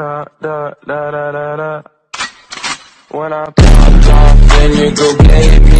Da da da da da. When I pop off, then you go get me.